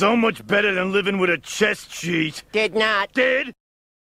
So much better than living with a chest cheat. Did not. Did?